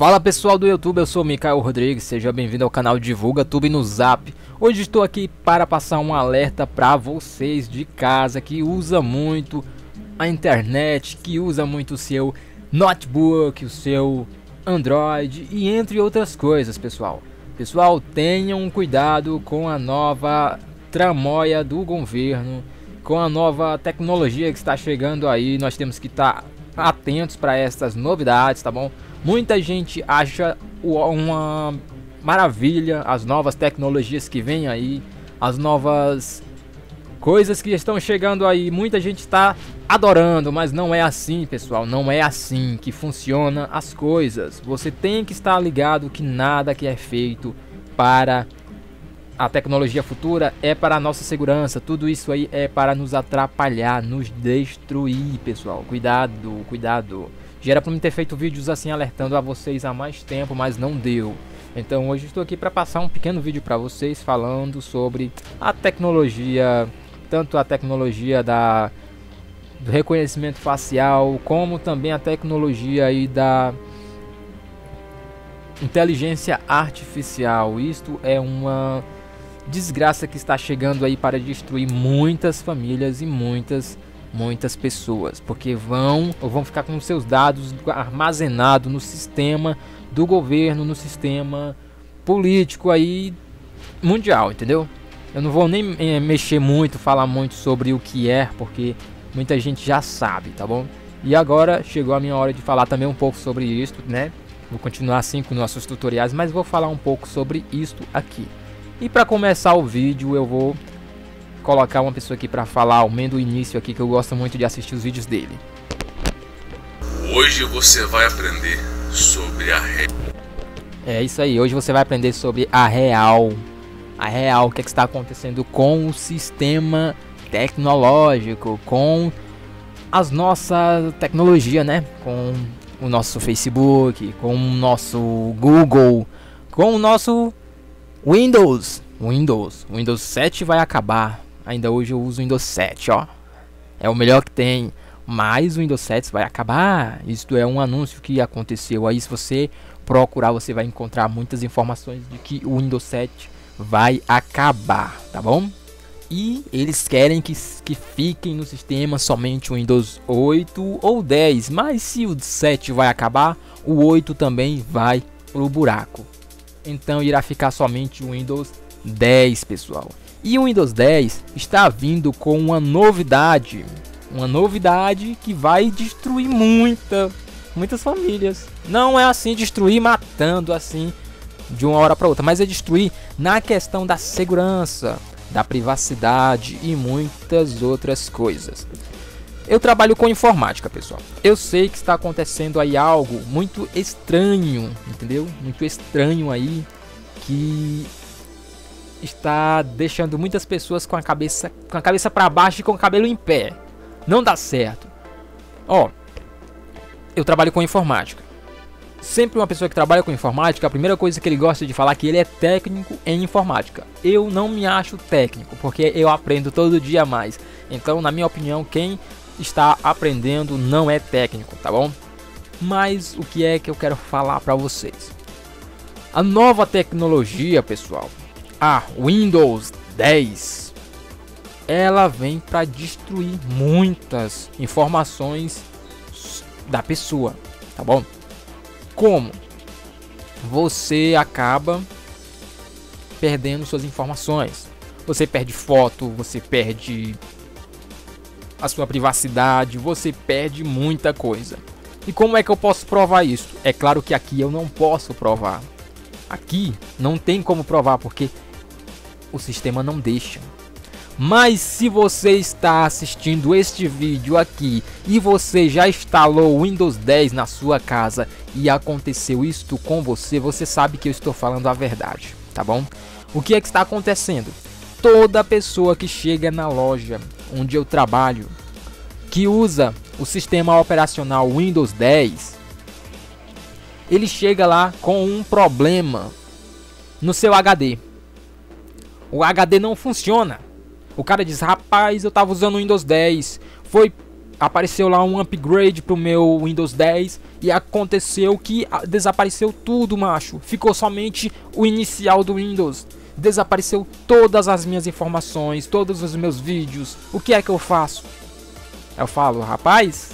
Fala pessoal do YouTube, eu sou Mikael Rodrigues, seja bem-vindo ao canal Divulga Tube no Zap. Hoje estou aqui para passar um alerta para vocês de casa que usa muito a internet, que usa muito o seu notebook, o seu Android e entre outras coisas, pessoal. Pessoal, tenham cuidado com a nova tramóia do governo, com a nova tecnologia que está chegando aí. Nós temos que estar atentos para essas novidades, tá bom? Muita gente acha uma maravilha as novas tecnologias que vêm aí, as novas coisas que estão chegando aí. Muita gente está adorando, mas não é assim, pessoal. Não é assim que funciona as coisas. Você tem que estar ligado que nada que é feito para a tecnologia futura é para a nossa segurança. Tudo isso aí é para nos atrapalhar, nos destruir, pessoal. Cuidado, cuidado. Já era para me ter feito vídeos assim alertando a vocês há mais tempo, mas não deu. Então hoje estou aqui para passar um pequeno vídeo para vocês falando sobre a tecnologia, tanto a tecnologia da do reconhecimento facial, como também a tecnologia aí da inteligência artificial. Isto é uma desgraça que está chegando aí para destruir muitas famílias e muitas muitas pessoas, porque vão vão ficar com seus dados armazenados no sistema do governo, no sistema político aí mundial, entendeu? Eu não vou nem é, mexer muito, falar muito sobre o que é, porque muita gente já sabe, tá bom? E agora chegou a minha hora de falar também um pouco sobre isso, né? Vou continuar assim com nossos tutoriais, mas vou falar um pouco sobre isto aqui. E para começar o vídeo, eu vou colocar uma pessoa aqui para falar ao menos do início aqui que eu gosto muito de assistir os vídeos dele. Hoje você vai aprender sobre a re... É isso aí, hoje você vai aprender sobre a real. A real, o que, é que está acontecendo com o sistema tecnológico, com as nossas tecnologia, né? Com o nosso Facebook, com o nosso Google, com o nosso Windows. Windows, Windows 7 vai acabar. Ainda hoje eu uso o Windows 7, ó. É o melhor que tem. Mas o Windows 7 vai acabar. Isto é um anúncio que aconteceu. Aí se você procurar, você vai encontrar muitas informações de que o Windows 7 vai acabar, tá bom? E eles querem que, que fiquem no sistema somente o Windows 8 ou 10. Mas se o 7 vai acabar, o 8 também vai pro buraco. Então irá ficar somente o Windows 10, pessoal. E o Windows 10 está vindo com uma novidade, uma novidade que vai destruir muita, muitas famílias. Não é assim destruir matando assim de uma hora para outra, mas é destruir na questão da segurança, da privacidade e muitas outras coisas. Eu trabalho com informática, pessoal. Eu sei que está acontecendo aí algo muito estranho, entendeu? Muito estranho aí que está deixando muitas pessoas com a cabeça com a cabeça para baixo e com o cabelo em pé. Não dá certo. Ó, eu trabalho com informática. Sempre uma pessoa que trabalha com informática, a primeira coisa que ele gosta de falar é que ele é técnico em informática. Eu não me acho técnico, porque eu aprendo todo dia mais. Então, na minha opinião, quem está aprendendo não é técnico, tá bom? Mas o que é que eu quero falar para vocês? A nova tecnologia, pessoal, a Windows 10 ela vem para destruir muitas informações da pessoa, tá bom? Como você acaba perdendo suas informações. Você perde foto, você perde a sua privacidade, você perde muita coisa. E como é que eu posso provar isso? É claro que aqui eu não posso provar. Aqui não tem como provar porque o sistema não deixa. Mas se você está assistindo este vídeo aqui e você já instalou o Windows 10 na sua casa e aconteceu isto com você, você sabe que eu estou falando a verdade, tá bom? O que é que está acontecendo? Toda pessoa que chega na loja onde eu trabalho, que usa o sistema operacional Windows 10, ele chega lá com um problema no seu HD o HD não funciona. O cara diz: Rapaz, eu tava usando o Windows 10. Foi apareceu lá um upgrade pro meu Windows 10 e aconteceu que desapareceu tudo, macho. Ficou somente o inicial do Windows. Desapareceu todas as minhas informações, todos os meus vídeos. O que é que eu faço? Eu falo, rapaz,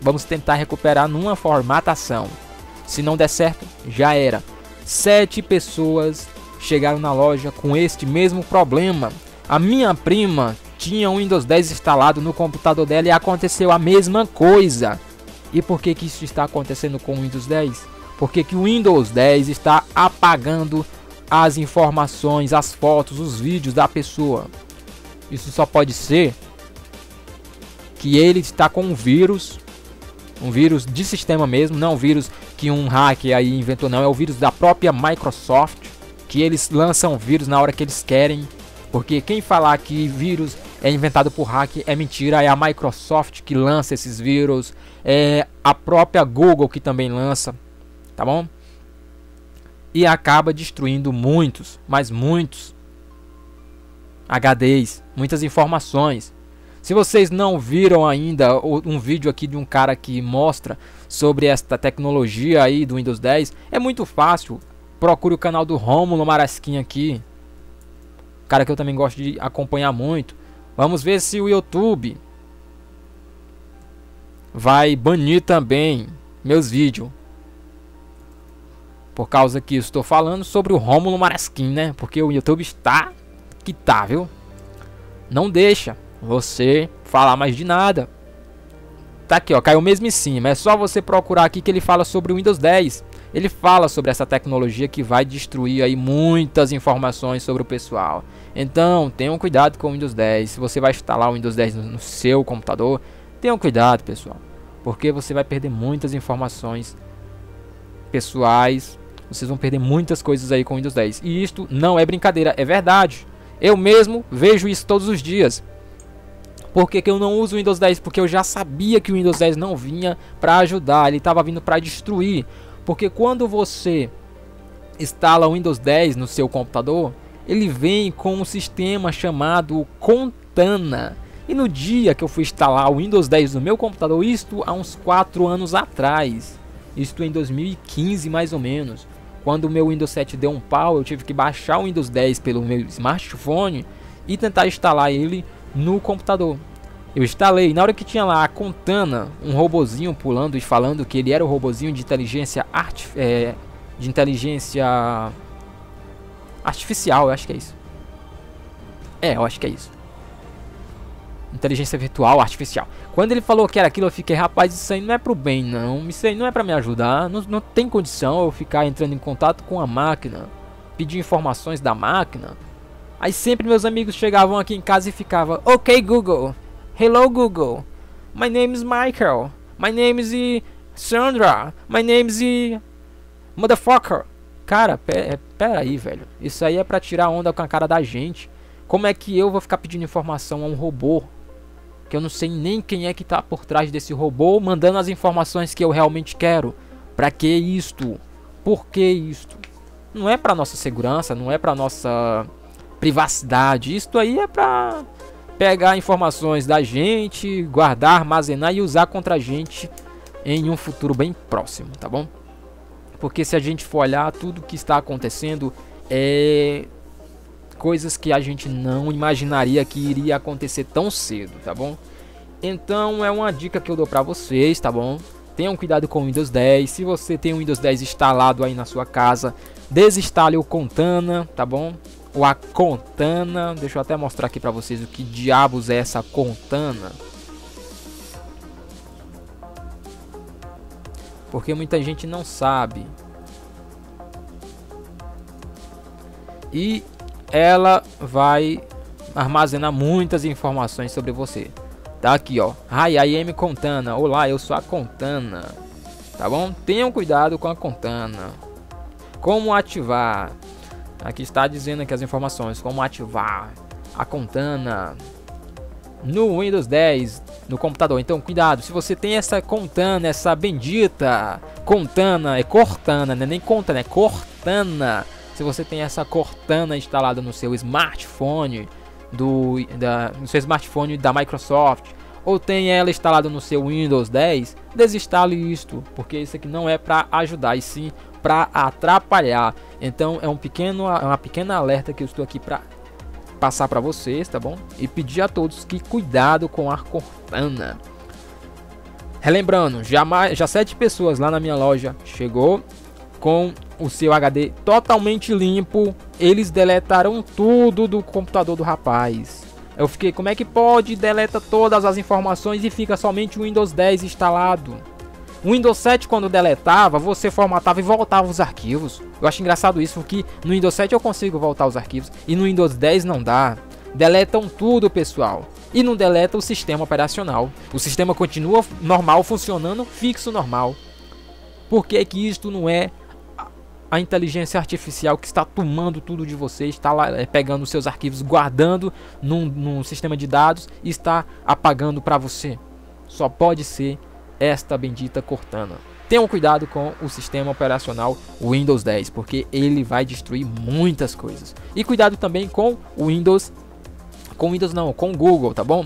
vamos tentar recuperar numa formatação. Se não der certo, já era. Sete pessoas chegaram na loja com este mesmo problema. A minha prima tinha o Windows 10 instalado no computador dela e aconteceu a mesma coisa. E por que, que isso está acontecendo com o Windows 10? Porque que o Windows 10 está apagando as informações, as fotos, os vídeos da pessoa. Isso só pode ser que ele está com um vírus, um vírus de sistema mesmo, não um vírus que um hacker aí inventou não, é o vírus da própria Microsoft, que eles lançam vírus na hora que eles querem, porque quem falar que vírus é inventado por hack é mentira, é a Microsoft que lança esses vírus, é a própria Google que também lança, tá bom? E acaba destruindo muitos, mas muitos HDs, muitas informações. Se vocês não viram ainda um vídeo aqui de um cara que mostra sobre esta tecnologia aí do Windows 10, é muito fácil. Procure o canal do Romulo Marasquim aqui. Cara que eu também gosto de acompanhar muito. Vamos ver se o YouTube vai banir também meus vídeos. Por causa que estou falando sobre o Romulo Marasquim, né? Porque o YouTube está que tá, viu? Não deixa você falar mais de nada. Tá aqui, ó, caiu mesmo em cima. É só você procurar aqui que ele fala sobre o Windows 10. Ele fala sobre essa tecnologia que vai destruir aí muitas informações sobre o pessoal. Então, tenham cuidado com o Windows 10. Se você vai instalar o Windows 10 no seu computador, tenham cuidado, pessoal. Porque você vai perder muitas informações pessoais. Vocês vão perder muitas coisas aí com o Windows 10. E isto não é brincadeira, é verdade. Eu mesmo vejo isso todos os dias. Por que, que eu não uso o Windows 10? Porque eu já sabia que o Windows 10 não vinha para ajudar, ele estava vindo para destruir. Porque quando você instala o Windows 10 no seu computador, ele vem com um sistema chamado Contana. E no dia que eu fui instalar o Windows 10 no meu computador, isto há uns 4 anos atrás, isto em 2015 mais ou menos, quando o meu Windows 7 deu um pau, eu tive que baixar o Windows 10 pelo meu smartphone e tentar instalar ele no computador. Eu instalei, na hora que tinha lá a Contana, um robozinho pulando e falando que ele era o robozinho de inteligência art, é, de inteligência artificial, eu acho que é isso. É, eu acho que é isso. Inteligência virtual artificial. Quando ele falou que era aquilo, eu fiquei, rapaz, isso aí não é pro bem, não. Isso aí não é pra me ajudar. Não, não tem condição eu ficar entrando em contato com a máquina, pedir informações da máquina Aí sempre meus amigos chegavam aqui em casa e ficavam, Ok Google, Hello Google, My name is Michael, My name is Sandra, My name is Motherfucker. Cara, pera, pera aí, velho. Isso aí é pra tirar onda com a cara da gente. Como é que eu vou ficar pedindo informação a um robô? Que eu não sei nem quem é que tá por trás desse robô, mandando as informações que eu realmente quero. Pra que isto? Por que isto? Não é pra nossa segurança, não é pra nossa privacidade. Isto aí é para pegar informações da gente, guardar, armazenar e usar contra a gente em um futuro bem próximo, tá bom? Porque se a gente for olhar tudo que está acontecendo é coisas que a gente não imaginaria que iria acontecer tão cedo, tá bom? Então é uma dica que eu dou para vocês, tá bom? Tenham cuidado com o Windows 10. Se você tem o Windows 10 instalado aí na sua casa, desinstale o Contana, tá bom? O a Contana. Deixa eu até mostrar aqui para vocês o que diabos é essa Contana. Porque muita gente não sabe. E ela vai armazenar muitas informações sobre você. Tá aqui, ó. Hi, I am Contana. Olá, eu sou a Contana. Tá bom? Tenham cuidado com a Contana. Como ativar? Aqui está dizendo aqui as informações, como ativar a Contana no Windows 10 no computador. Então, cuidado, se você tem essa Contana, essa bendita Contana, é Cortana, né? nem Contana, é Cortana. Se você tem essa Cortana instalada no seu smartphone do da, no seu smartphone da Microsoft ou tem ela instalada no seu Windows 10, desinstale isto, porque isso aqui não é para ajudar e sim para atrapalhar. Então é um pequeno, uma pequena alerta que eu estou aqui para passar para vocês, tá bom? E pedir a todos que cuidado com a Cortana. Relembrando, já, mais, já sete pessoas lá na minha loja chegou com o seu HD totalmente limpo. Eles deletaram tudo do computador do rapaz. Eu fiquei, como é que pode? Deleta todas as informações e fica somente o Windows 10 instalado. O Windows 7 quando deletava, você formatava e voltava os arquivos. Eu acho engraçado isso, porque no Windows 7 eu consigo voltar os arquivos e no Windows 10 não dá. Deletam tudo, pessoal. E não deleta o sistema operacional. O sistema continua normal, funcionando, fixo normal. Por que que isto não é a inteligência artificial que está tomando tudo de você, está lá é, pegando seus arquivos, guardando num, num sistema de dados e está apagando para você? Só pode ser esta bendita Cortana. Tenham cuidado com o sistema operacional Windows 10, porque ele vai destruir muitas coisas. E cuidado também com o Windows, com Windows não, com o Google, tá bom?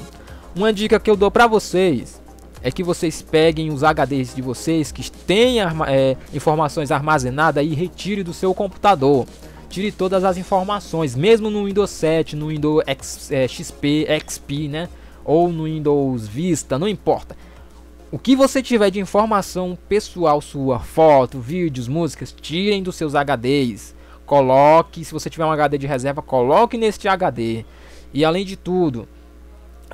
Uma dica que eu dou para vocês é que vocês peguem os HDs de vocês que têm é, informações armazenadas e retire do seu computador. Tire todas as informações, mesmo no Windows 7, no Windows X, é, XP, XP, né? Ou no Windows Vista, não importa. O que você tiver de informação pessoal sua, foto, vídeos, músicas, tirem dos seus HDs. Coloque, se você tiver um HD de reserva, coloque neste HD. E além de tudo,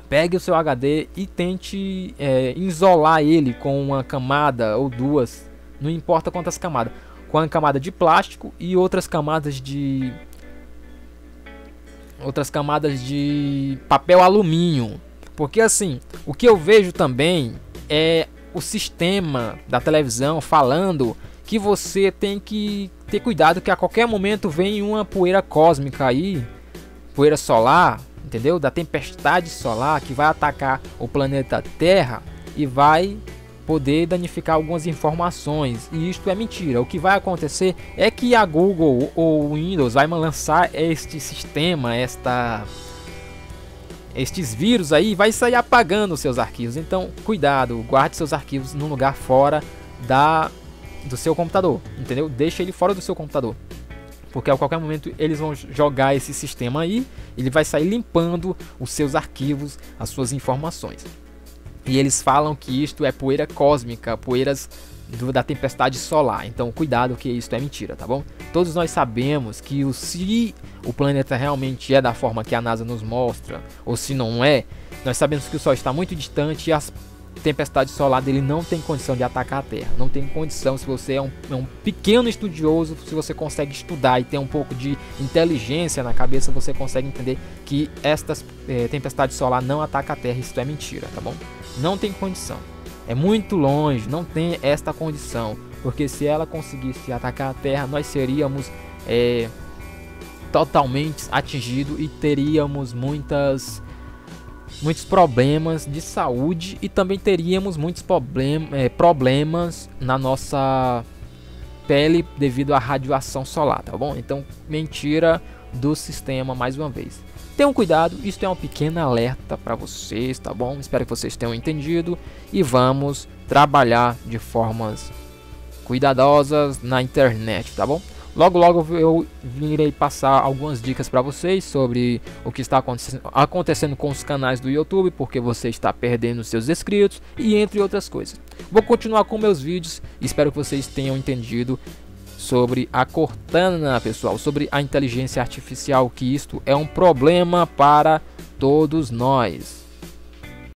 pegue o seu HD e tente é, isolar ele com uma camada ou duas, não importa quantas camadas, com uma camada de plástico e outras camadas de outras camadas de papel alumínio. Porque assim, o que eu vejo também é o sistema da televisão falando que você tem que ter cuidado que a qualquer momento vem uma poeira cósmica aí, poeira solar, entendeu? Da tempestade solar que vai atacar o planeta Terra e vai poder danificar algumas informações. E isto é mentira. O que vai acontecer é que a Google ou o Windows vai lançar este sistema, esta estes vírus aí vai sair apagando seus arquivos. Então, cuidado, guarde seus arquivos num lugar fora da do seu computador, entendeu? Deixa ele fora do seu computador. Porque a qualquer momento eles vão jogar esse sistema aí, ele vai sair limpando os seus arquivos, as suas informações. E eles falam que isto é poeira cósmica, poeiras do, da tempestade solar. Então, cuidado que isso é mentira, tá bom? Todos nós sabemos que o, se o planeta realmente é da forma que a NASA nos mostra, ou se não é, nós sabemos que o Sol está muito distante e as tempestades solar dele não tem condição de atacar a Terra. Não tem condição se você é um, é um pequeno estudioso, se você consegue estudar e ter um pouco de inteligência na cabeça, você consegue entender que estas é, tempestades solar não atacam a Terra. Isso é mentira, tá bom? Não tem condição. É muito longe, não tem esta condição. Porque se ela conseguisse atacar a Terra, nós seríamos é, totalmente atingidos e teríamos muitas muitos problemas de saúde e também teríamos muitos problem é, problemas na nossa pele devido à radiação solar, tá bom? Então, mentira do sistema mais uma vez. Tenham cuidado, isso é um pequeno alerta para vocês, tá bom? Espero que vocês tenham entendido e vamos trabalhar de formas cuidadosas na internet, tá bom? Logo, logo eu virei passar algumas dicas para vocês sobre o que está acontecendo com os canais do YouTube, porque você está perdendo seus inscritos e entre outras coisas. Vou continuar com meus vídeos, espero que vocês tenham entendido sobre a Cortana, pessoal, sobre a inteligência artificial, que isto é um problema para todos nós.